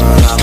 heart